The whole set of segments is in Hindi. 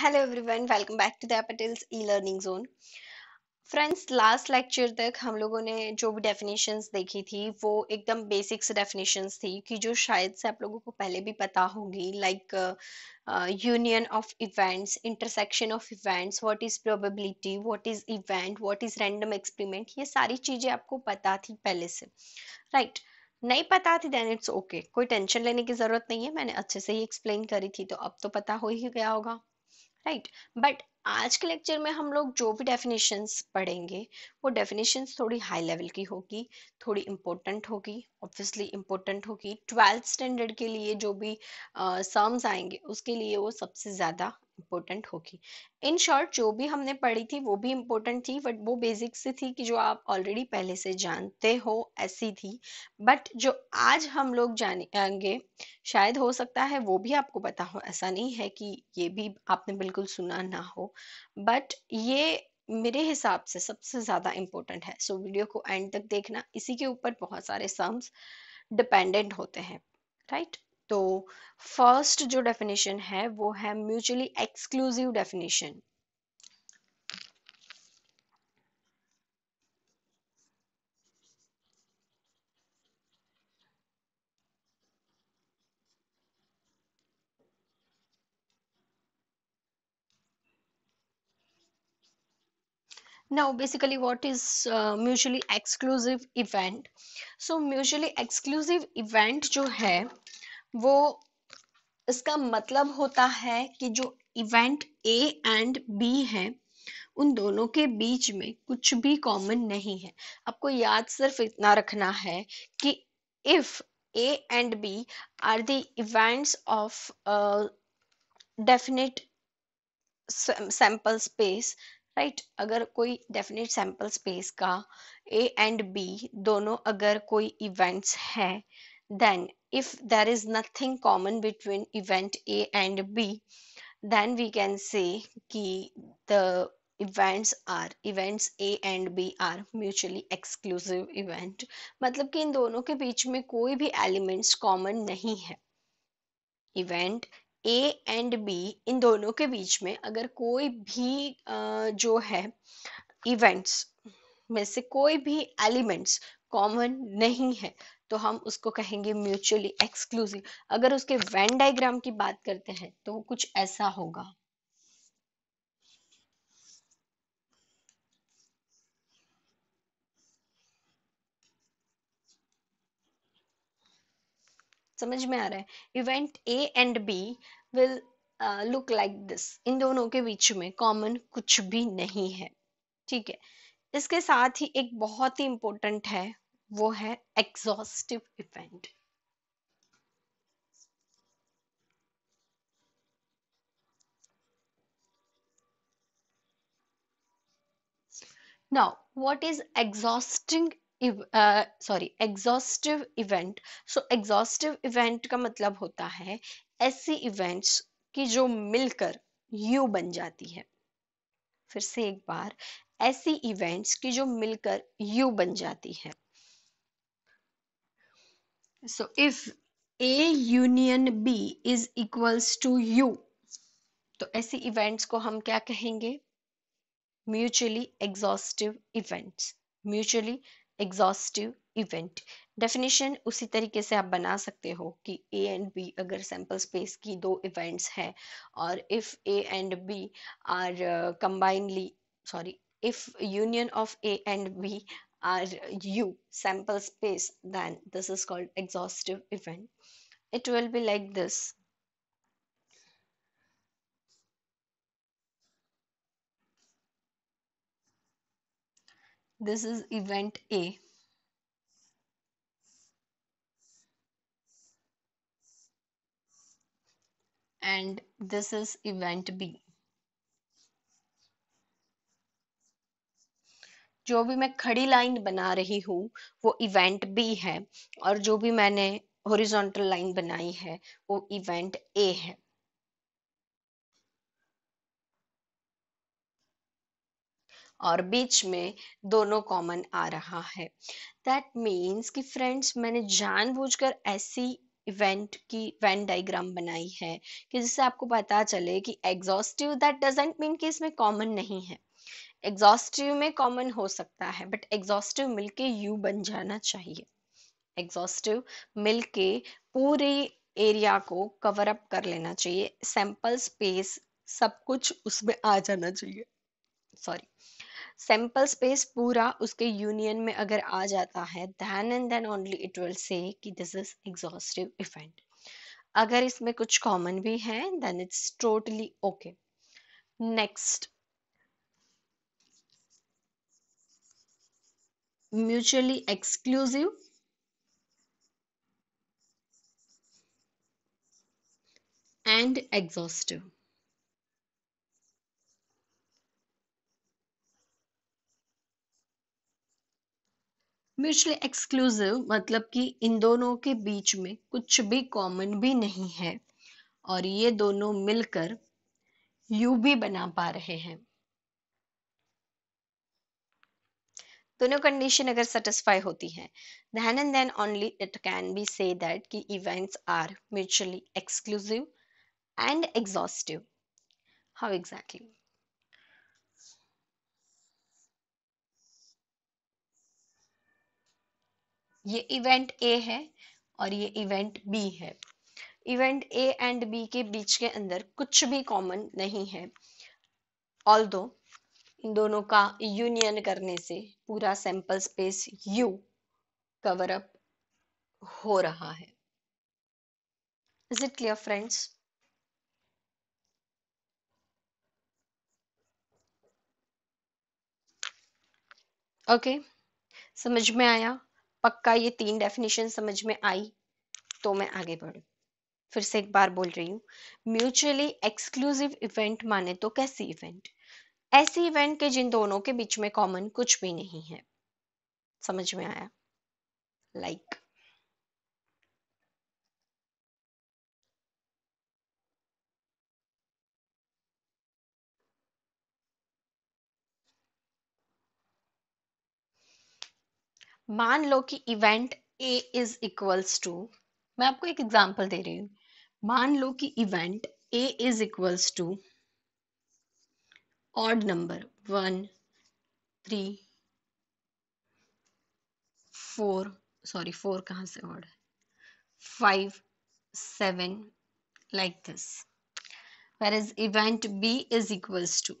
Hello everyone welcome back to the Patel's e learning zone friends last lecture तक हम लोगों ने जो भी डेफिनेशंस देखी थी, वो एकदम बेसिक्स डेफिनेशंस थी कि जो शायद से आप लोगों को पहले भी पता होगी like union of events intersection of events what is probability what is event what is random experiment ये सारी चीज़ें आपको पता थी पहले से। Right right? नहीं पता थी देन इट्स ओके कोई टेंशन लेने की ज़रूरत नहीं है। मैंने अच्छे से ही एक्सप्लेन करी थी तो अब तो पता हो ही गया होगा। राइट बट आज के लेक्चर में हम लोग जो भी डेफिनेशंस पढ़ेंगे वो डेफिनेशंस थोड़ी हाई लेवल की होगी थोड़ी इम्पोर्टेंट होगी ऑब्वियसली इम्पोर्टेंट होगी। ट्वेल्थ स्टैंडर्ड के लिए जो भी सर्म्स uh, आएँगे उसके लिए वो सबसे ज़्यादा इम्पोर्टेंट होगी। इन शॉर्ट जो भी हमने पढ़ी थी वो भी इम्पोर्टेंट थी बट वो बेसिक से थी कि जो आप ऑलरेडी पहले से जानते हो ऐसी थी। बट जो आज हम लोग जानेंगे शायद हो सकता है वो भी आपको पता हो। ऐसा नहीं है कि ये भी आपने बिल्कुल सुना ना हो। बट ये मेरे हिसाब से सबसे ज़्यादा इम्पोर्टेंट है। सो so, वीडियो को एंड तक देखना। इसी के ऊपर बहुत सारे सम्स डिपेंडेंट होते हैं। Right right? तो फ़र्स्ट जो डेफिनेशन है वो है mutually exclusive definition now basically what is uh, mutually exclusive event so mutually exclusive event जो है वो इसका मतलब होता है कि जो इवेंट ए एंड बी है, उन दोनों के बीच में कुछ भी कॉमन नहीं है। आपको याद सिर्फ़ इतना रखना है कि if A and B are the events of definite sample space right अगर कोई डेफिनेट सैंपल स्पेस का ए एंड बी दोनों अगर कोई इवेंट्स है, then if there is nothing common between event a and b then we can say ki the events are events a and b are mutually exclusive event मतलब कि इन दोनों के बीच में कोई भी एलिमेंट्स कॉमन नहीं है इवेंट ए एंड बी इन दोनों के बीच में अगर कोई भी जो है इवेंट्स में से कोई भी एलिमेंट्स कॉमन नहीं है तो हम उसको कहेंगे म्यूचुअली एक्सक्लूसिव अगर उसके वेन डायग्राम की बात करते हैं तो वो कुछ ऐसा होगा. समझ में आ रहा है? Event A and B will look like this इन दोनों के बीच में कॉमन कुछ भी नहीं है. ठीक है? इसके साथ ही एक बहुत ही इंपॉर्टेंट है वो है exhaustive event now, what is exhausting sorry exhaustive event so exhaustive event का मतलब होता है ऐसी इवेंट्स की जो मिलकर यू बन जाती है। फिर से एक बार, ऐसी इवेंट्स की जो मिलकर यू बन जाती है। So, if A union B is equals to U तो ऐसी इवेंट्स को हम क्या कहेंगे? Mutually exhaustive events mutually exhaustive event definition उसी तरीके से आप बना सकते हो कि ए एंड बी अगर सैंपल स्पेस की दो इवेंट्स हैं, और if A and B are combinedly sorry if union of A and B are U sample space then this is called exhaustive event. It will be like this. This is event A. And this is event B जो भी मैं खड़ी लाइन बना रही हूँ, वो इवेंट बी है और जो भी मैंने हॉरिजॉन्टल लाइन बनाई है, वो इवेंट ए है। और बीच में दोनों कॉमन आ रहा है। दैट मीन्स कि फ्रेंड्स मैंने जानबूझकर ऐसी इवेंट की वेन डायग्राम बनाई है कि जिससे आपको पता चले कि एग्जॉस्टिव दैट डजेंट मीन कि इसमें कॉमन नहीं है। एग्जॉस्टिव में कॉमन हो सकता है बट एग्जॉस्टिव मिलके यू बन जाना चाहिए। एग्जॉस्टिव मिलके पूरे एरिया को कवर अप कर लेना चाहिए। सैंपल स्पेस सब कुछ उसमें आ जाना चाहिए। सॉरी सैंपल स्पेस पूरा उसके यूनियन में अगर आ जाता है then and then only it will say कि दिस इज़ एग्जॉस्टिव इवेंट अगर इसमें कुछ कॉमन भी है then it's totally okay next mutually exclusive? And exhaustive. Mutually exclusive मतलब कि इन दोनों के बीच में कुछ भी कॉमन भी नहीं है। और ये दोनों मिलकर यू भी बना पा रहे हैं। दोनों कंडीशन अगर सेटिस्फाई होती है then and then only it can be say that कि events are mutually exclusive and exhaustive how exactly ये इवेंट ए है और ये इवेंट बी है। इवेंट ए एंड बी के बीच के अंदर कुछ भी कॉमन नहीं है। ऑल दो इन दोनों का यूनियन करने से पूरा sample space U cover up हो रहा है। Is it clear friends okay समझ में आया? पक्का ये तीन डेफिनेशन समझ में आई? तो मैं आगे बढ़ू। फिर से एक बार बोल रही हूँ। म्यूचुअली एक्सक्लूसिव इवेंट माने तो कैसी इवेंट ऐसी इवेंट के जिन दोनों के बीच में कॉमन कुछ भी नहीं है समझ में आया लाइक like. मान लो कि event A is equals to मैं आपको एक एग्जांपल दे रही हूँ मान लो कि event A is equals to odd number one three four sorry four कहाँ से ऑड है? Five seven like this whereas event b is equals to,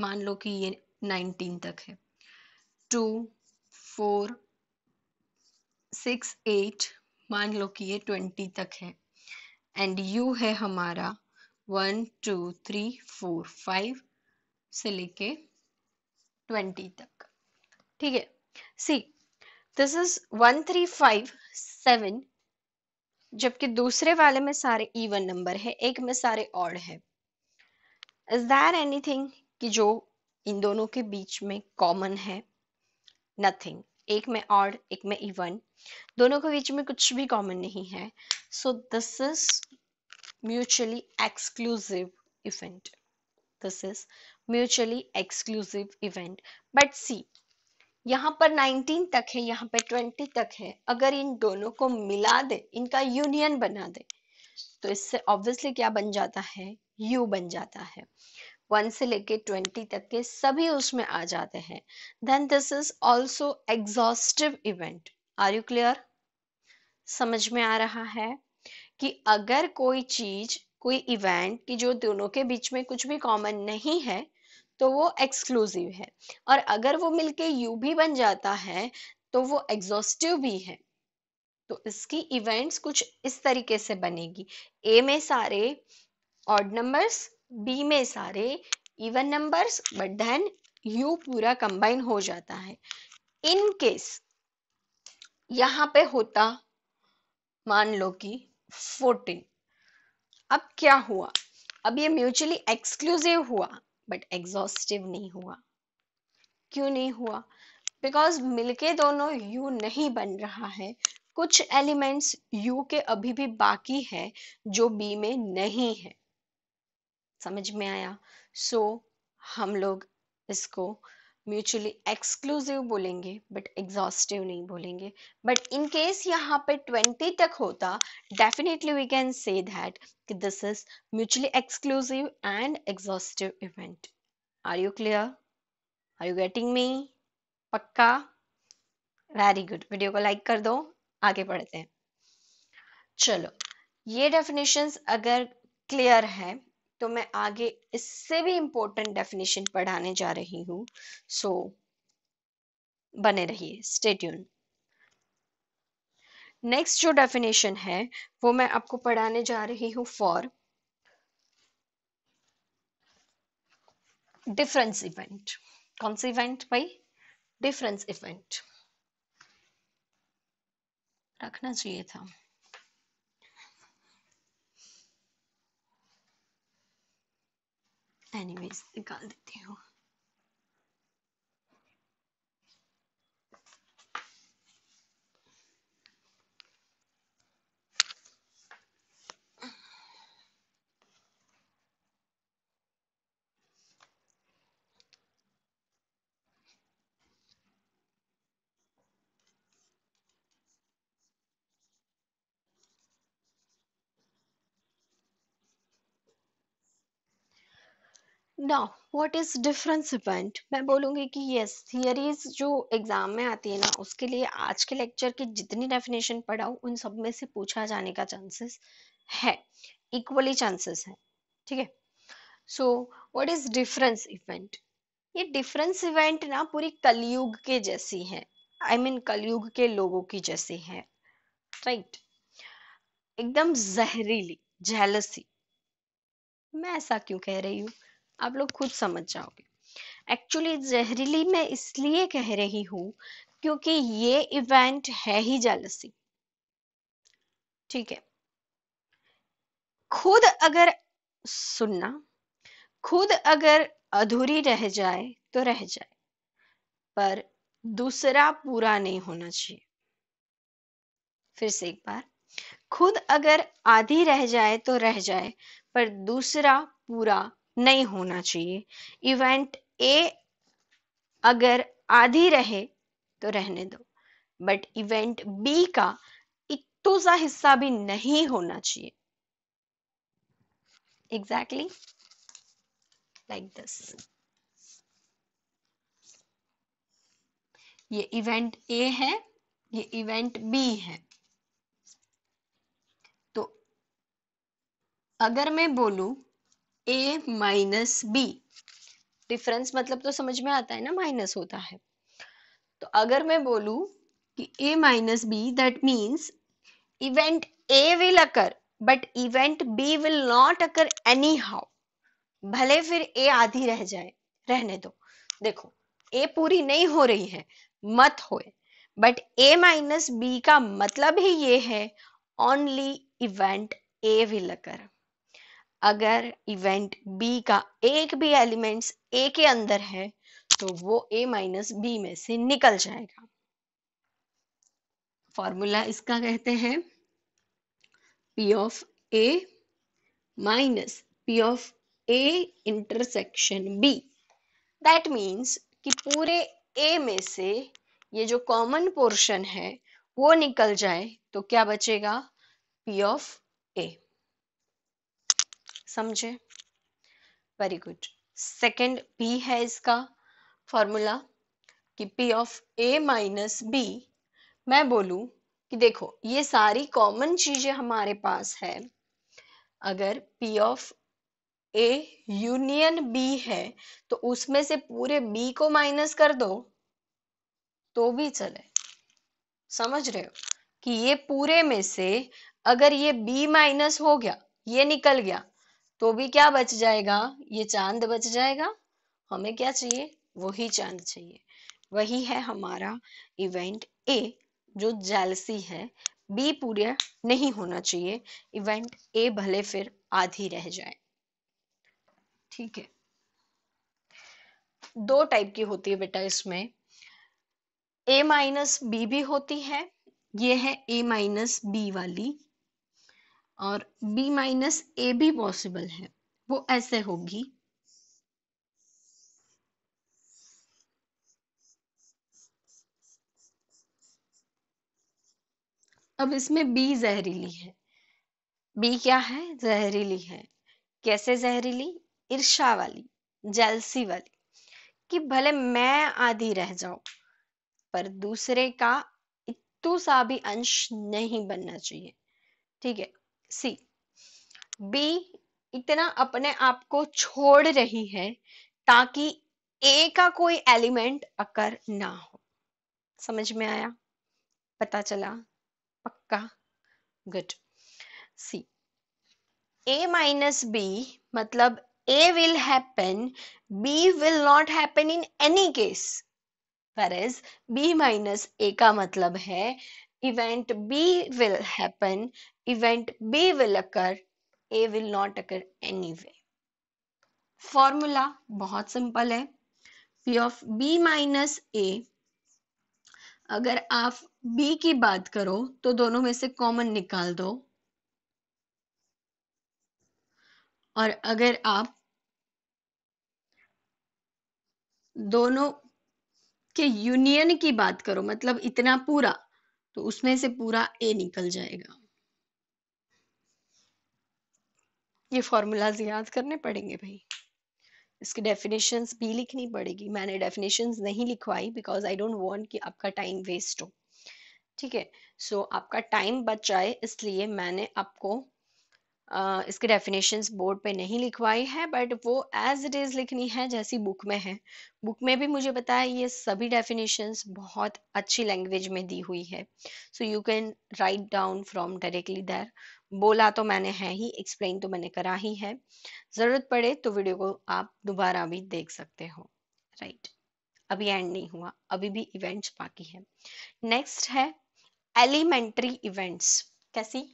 मान लो कि ये 19 तक है. टू फोर सिक्स एट मान लो कि ये ट्वेंटी तक है. एंड यू है हमारा one, two, three, four, five से लेके ट्वेंटी तक। ठीक है? See this is one, three, five, seven, जबकि दूसरे वाले में सारे इवन नंबर है, एक में सारे ऑड है। इज़ दैर एनीथिंग कि जो इन दोनों के बीच में कॉमन है? नथिंग एक में ऑड एक में इवन दोनों के बीच में कुछ भी कॉमन नहीं है। So this is mutually exclusive event this is mutually exclusive event but see यहाँ पर 19 तक है, यहाँ पर 20 तक है। अगर इन दोनों को मिला दे, इनका यूनियन बना दे तो इससे ऑब्वियसली क्या बन जाता है? यू बन जाता है। वन से लेके ट्वेंटी तक के सभी उसमें आ जाते हैं। Then this is also exhaustive event are you clear समझ में आ रहा है? कि अगर कोई चीज़, कोई इवेंट की जो दोनों के बीच में कुछ भी कॉमन नहीं है तो वो एक्सक्लूसिव है। और अगर वो मिलके यू भी बन जाता है तो वो एग्जॉस्टिव भी है। तो इसकी इवेंट्स कुछ इस तरीके से बनेगी। ए में सारे ऑड नंबर्स बी में सारे even numbers but then U पूरा कंबाइन हो जाता है। इन केस यहाँ पे होता, मान लो कि 14 अब क्या हुआ? अब ये म्यूचुअली एक्सक्लूसिव हुआ बट एग्जॉस्टिव नहीं हुआ। क्यों नहीं हुआ? बिकॉज़ मिलके दोनों यू नहीं बन रहा है। कुछ एलिमेंट्स यू के अभी भी बाकी है जो बी में नहीं है। समझ में आया? सो so, हम लोग इसको म्यूचुअली एक्सक्लूसिव बोलेंगे बट एग्जॉस्टिव नहीं बोलेंगे। बट इन केस यहाँ पे ट्वेंटी तक होता definitely we can say that कि this is mutually exclusive and exhaustive event are you clear are you getting me पक्का? वेरी गुड वीडियो को लाइक कर दो, आगे बढ़ते हैं। चलो, ये डेफिनेशंस अगर क्लियर है तो मैं आगे इससे भी इंपॉर्टेंट डेफिनेशन पढ़ाने जा रही हूँ। सो so, बने रहिए स्टेट्यून नेक्स्ट जो डेफिनेशन है वो मैं आपको पढ़ाने जा रही हूँ फॉर डिफरेंस इवेंट कौन सा इवेंट भाई? डिफरेंस इवेंट रखना चाहिए था। एनीवेज निकाल देती हूँ now what is difference event मैं बोलूँगी कि यस थियरीज जो एग्ज़ाम में आती है ना उसके लिए आज के लेक्चर की जितनी डेफिनेशन पढ़ाऊँ उन सब में से पूछा जाने का चांसेस है। इक्वली चांसेस है। ठीक है? So what is difference event ये डिफरेंस इवेंट ना पूरी कलयुग के जैसी है। आई I मीन mean, कलयुग के लोगों की जैसी है। Right right? एकदम जहरीली जेलसी मैं ऐसा क्यों कह रही हूँ? आप लोग खुद समझ जाओगे। एक्चुअली जहरीली मैं इसलिए कह रही हूँ क्योंकि ये इवेंट है ही जालसी ठीक है? खुद अगर सुनना, खुद अगर अधूरी रह जाए तो रह जाए, पर दूसरा पूरा नहीं होना चाहिए। फिर से एक बार। खुद अगर आधी रह जाए तो रह जाए, पर दूसरा पूरा नहीं होना चाहिए। इवेंट ए अगर आधी रहे तो रहने दो। बट इवेंट बी का इतो सा हिस्सा भी नहीं होना चाहिए। एग्जैक्टली लाइक दिस ये इवेंट ए है, ये इवेंट बी है। तो अगर मैं बोलूँ ए माइनस बी डिफरेंस मतलब तो समझ में आता है ना माइनस होता है। तो अगर मैं बोलू कि A minus B that means event A will occur but event B will not occur anyhow भले फिर ए आधी रह जाए, रहने दो। देखो ए पूरी नहीं हो रही है, मत होए। बट ए माइनस बी का मतलब ही ये है only event A will occur अगर इवेंट बी का एक भी एलिमेंट्स ए के अंदर है तो वो ए माइनस बी में से निकल जाएगा। फॉर्मूला इसका कहते हैं P of A minus P of A intersection B that means कि पूरे ए में से ये जो कॉमन पोर्शन है, वो निकल जाए तो क्या बचेगा? पी ऑफ़ ए समझे? वेरी गुड सेकेंड पी है इसका फॉर्मूला कि P of A minus B मैं बोलू कि देखो, ये सारी कॉमन चीज़ें हमारे पास है। अगर P of A union B है तो उसमें से पूरे बी को माइनस कर दो तो भी चले। समझ रहे हो? कि ये पूरे में से अगर ये बी माइनस हो गया, ये निकल गया तो भी क्या बच जाएगा? ये चाँद बच जाएगा। हमें क्या चाहिए? वही चाँद चाहिए। वही है हमारा इवेंट ए जो जेलसी है। बी पूरा नहीं होना चाहिए। इवेंट ए भले फिर आधी रह जाए। ठीक है। दो टाइप की होती है बेटा इसमें। ए माइनस बी भी होती है। ये है ए माइनस बी वाली। और b माइनस ए भी पॉसिबल है। वो ऐसे होगी। अब इसमें बी जहरीली है। बी क्या है? जहरीली है। कैसे जहरीली? ईर्षा वाली जेलसी वाली। कि भले मैं आधी रह जाओ पर दूसरे का इतू सा भी अंश नहीं बनना चाहिए। ठीक है? सी बी इतना अपने आप को छोड़ रही है ताकि ए का कोई एलिमेंट अकर ना हो। समझ में आया? पता चला? पक्का? Good see A minus B मतलब A will happen B will not happen in any case whereas b minus a का मतलब है event b will happen, event b will occur, a will not occur anyway. Formula बहुत सिंपल है. P of b minus a. अगर आप b की बात करो तो दोनों में से कॉमन निकाल दो. और अगर आप दोनों के यूनियन की बात करो मतलब इतना पूरा तो उसमें से पूरा ए निकल जाएगा। ये फॉर्मूलाज याद करने पड़ेंगे भाई। इसकी डेफिनेशंस भी लिखनी पड़ेगी। मैंने डेफिनेशंस नहीं लिखवाई बिकॉज़ आई डोंट वांट कि आपका टाइम वेस्ट हो। ठीक है? सो आपका टाइम बच जाए, इसलिए मैंने आपको इसके डेफिनेशंस बोर्ड पे नहीं लिखवाई है बट वो एज इट इज़ लिखनी है, जैसी बुक में है। बुक में भी मुझे पता है ये सभी डेफिनेशंस बहुत अच्छी लैंग्वेज में दी हुई है। So you can write down from directly there बोला तो मैंने है ही एक्सप्लेन तो मैंने करा ही है। ज़रूरत पड़े तो वीडियो को आप दोबारा भी देख सकते हो। Right right. अभी एंड नहीं हुआ, अभी भी इवेंट्स बाकी है। नेक्स्ट है एलिमेंट्री इवेंट्स कैसी?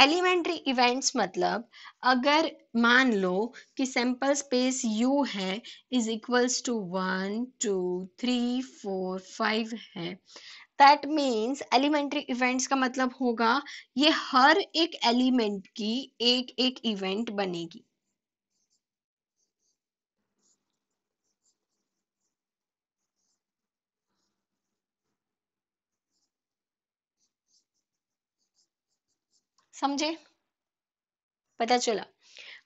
एलिमेंट्री इवेंट्स मतलब अगर मान लो कि सैंपल स्पेस यू है is equals to one two three four five है. दैट मीन्स एलिमेंट्री इवेंट्स का मतलब होगा, ये हर एक एलिमेंट की एक एक इवेंट बनेगी. समझे? पता चला।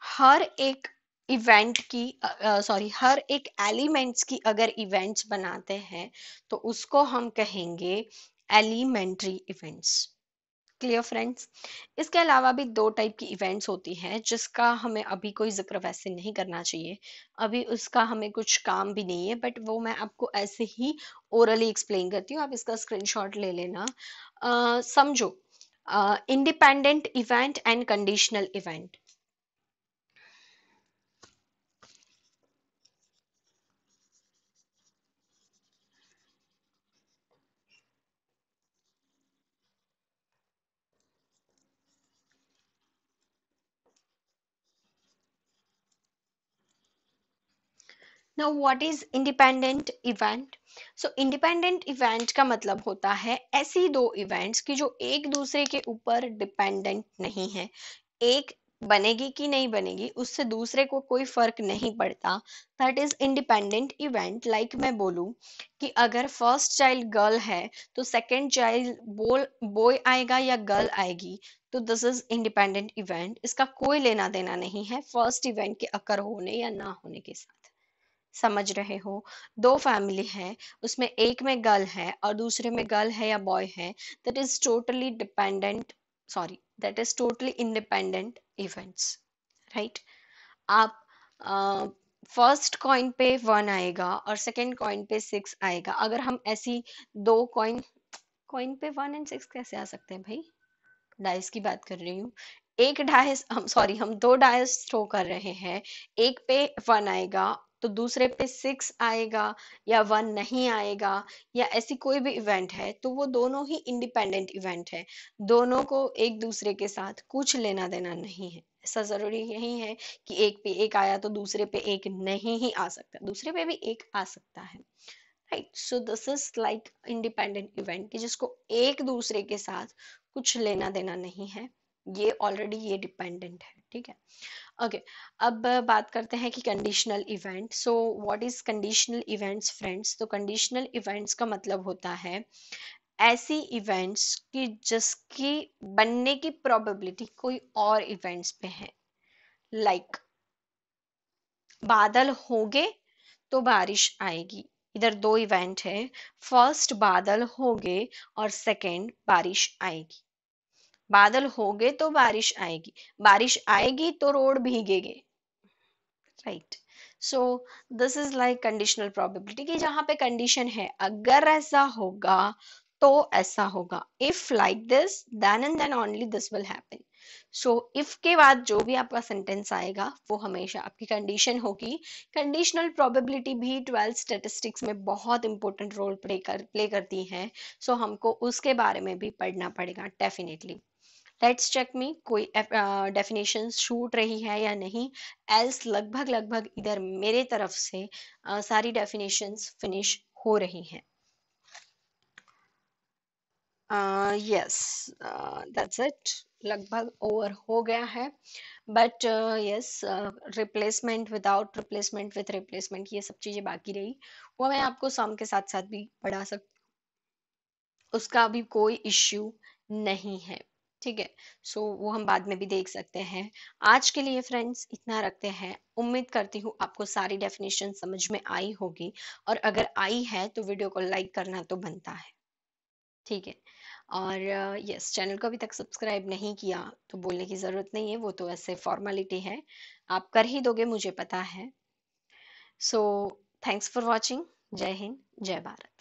हर एक इवेंट की सॉरी हर एक एलिमेंट्स की अगर इवेंट्स बनाते हैं तो उसको हम कहेंगे एलिमेंट्री इवेंट्स क्लियर फ्रेंड्स इसके अलावा भी दो टाइप की इवेंट्स होती हैं जिसका हमें अभी कोई ज़िक्र वैसे नहीं करना चाहिए। अभी उसका हमें कुछ काम भी नहीं है बट वो मैं आपको ऐसे ही ओरली एक्सप्लेन करती हूँ। आप इसका स्क्रीनशॉट ले लेना। समझो uh, Uh, independent event and conditional event. Now, what is independent event? सो इंडिपेंडेंट इवेंट का मतलब होता है ऐसी दो इवेंट्स की जो एक दूसरे के ऊपर डिपेंडेंट नहीं है। एक बनेगी कि नहीं बनेगी, उससे दूसरे को कोई फ़र्क नहीं पड़ता। That is independent event like मैं बोलूँ कि अगर फ़र्स्ट चाइल्ड गर्ल है तो सेकंड चाइल्ड बोल बॉय आएगा या गर्ल आएगी तो दिस इज़ इंडिपेंडेंट इवेंट इसका कोई लेना देना नहीं है फ़र्स्ट इवेंट के अकर होने या ना होने के साथ। समझ रहे हो। दो फैमिली है उसमें एक में गर्ल है और दूसरे में गर्ल है या बॉय है that is totally dependent sorry that is totally independent events right आप फ़र्स्ट uh, कॉइन पे वन आएगा और सेकेंड कॉइन पे सिक्स आएगा। अगर हम ऐसी दो कॉइन कॉइन पे वन एंड सिक्स कैसे आ सकते हैं भाई? डाइस की बात कर रही हूँ। एक डाइस हम सॉरी हम दो डाइस थ्रो कर रहे हैं। एक पे वन आएगा तो दूसरे पे सिक्स आएगा या वन नहीं आएगा या ऐसी कोई भी इवेंट है तो वो दोनों ही इंडिपेंडेंट इवेंट है। दोनों को एक दूसरे के साथ कुछ लेना देना नहीं है। ऐसा ज़रूरी यही है कि एक पे एक आया तो दूसरे पे एक नहीं ही आ सकता। दूसरे पे भी एक आ सकता है। Right so this is like independent event कि जिसको एक दूसरे के साथ कुछ लेना देना नहीं है। ये ऑलरेडी ये डिपेंडेंट है ठीक है? ओके अब बात करते हैं कि conditional event so what is conditional events friends तो कंडीशनल इवेंट्स का मतलब होता है ऐसी इवेंट्स की जिसकी बनने की प्रोबेबिलिटी कोई और इवेंट्स पे है। लाइक like, बादल होंगे तो बारिश आएगी। इधर दो इवेंट है फ़र्स्ट बादल होंगे और सेकंड बारिश आएगी। बादल होंगे तो बारिश आएगी। बारिश आएगी तो road भीगेगे। Right so this is like conditional probability कि जहाँ पे कंडीशन है, अगर ऐसा होगा तो ऐसा होगा। If like this then and then only this will happen so if के बाद जो भी आपका सेंटेंस आएगा, वो हमेशा आपकी कंडीशन होगी। कंडीशनल प्रोबेबिलिटी भी ट्वेल्थ स्टेटिस्टिक्स में बहुत इंपॉर्टेंट रोल प्ले कर प्ले करती है। सो so, हमको उसके बारे में भी पढ़ना पड़ेगा डेफिनेटली लेट्स चेक मी कोई डेफिनेशन छूट रही है या नहीं। एल्स लगभग लगभग इधर मेरे तरफ़ से uh, सारी डेफिनेशन फिनिश हो रही हैं। यस दैट्स इट लगभग ओवर हो गया है। But yes replacement without replacement with replacement ये सब चीज़ें बाकी रही। वो मैं आपको सम के साथ साथ भी पढ़ा सकती उसका भी कोई इश्यू नहीं है। ठीक है? सो so, वो हम बाद में भी देख सकते हैं। आज के लिए फ्रेंड्स इतना रखते हैं। उम्मीद करती हूँ आपको सारी डेफिनेशन समझ में आई होगी। और अगर आई है तो वीडियो को लाइक करना तो बनता है। ठीक है? और यस चैनल को अभी तक सब्सक्राइब नहीं किया तो बोलने की ज़रूरत नहीं है। वो तो ऐसे फॉर्मेलिटी है। आप कर ही दोगे मुझे पता है। सो थैंक्स फॉर वॉचिंग जय हिंद जय भारत।